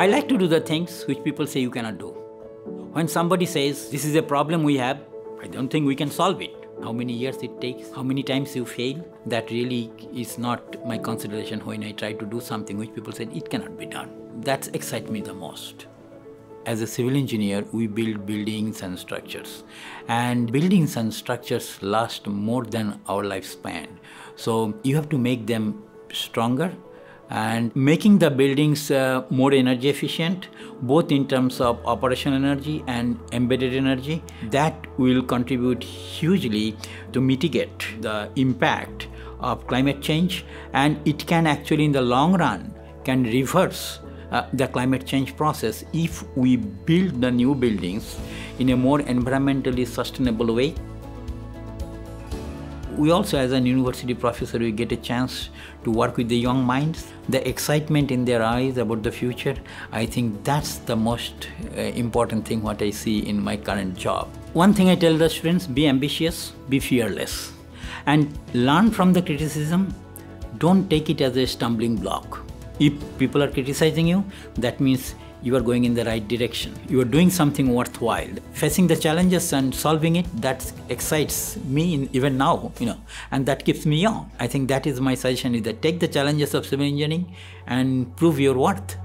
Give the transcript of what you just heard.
I like to do the things which people say you cannot do. When somebody says, This is a problem we have, I don't think we can solve it. How many years it takes, how many times you fail, that really is not my consideration when I try to do something which people said it cannot be done. That excites me the most. As a civil engineer, we build buildings and structures. And buildings and structures last more than our lifespan. So you have to make them stronger and making the buildings uh, more energy efficient both in terms of operational energy and embedded energy that will contribute hugely to mitigate the impact of climate change. And it can actually in the long run can reverse uh, the climate change process if we build the new buildings in a more environmentally sustainable way we also as an university professor we get a chance to work with the young minds the excitement in their eyes about the future. I think that's the most uh, important thing what i see in my current job. One thing i tell the students be ambitious be fearless and learn from the criticism. Don't take it as a stumbling block. If people are criticizing you that means you are going in the right direction. You are doing something worthwhile. Facing the challenges and solving it, that excites me in, even now, you know, and that keeps me young. I think that is my suggestion is that take the challenges of civil engineering and prove your worth.